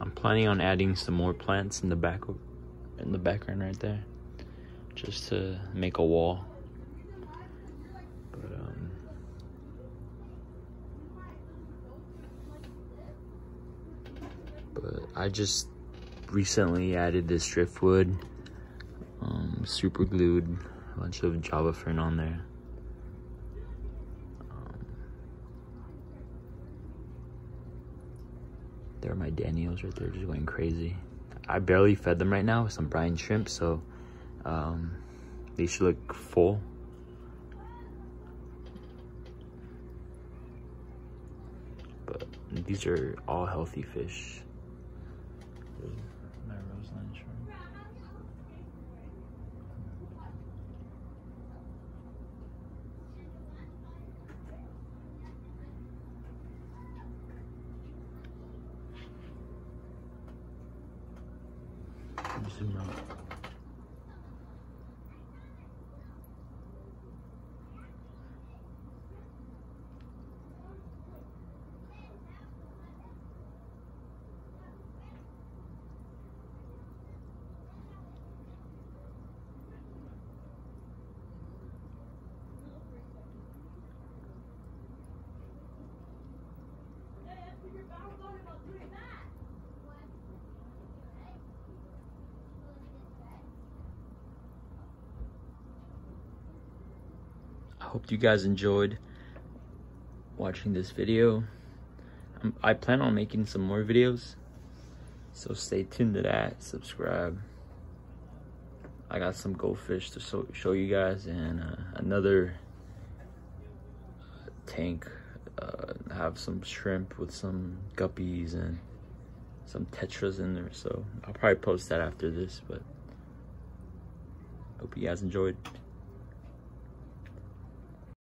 I'm planning on adding some more plants in the back in the background right there just to make a wall. But um but I just recently added this driftwood um, super glued a bunch of java fern on there There are my Danios right there just going crazy. I barely fed them right now with some brine shrimp, so um, they should look full. But these are all healthy fish. 你睡觉。I hope you guys enjoyed watching this video. I plan on making some more videos, so stay tuned to that, subscribe. I got some goldfish to show, show you guys and uh, another tank. Uh, have some shrimp with some guppies and some tetras in there. So I'll probably post that after this, but hope you guys enjoyed.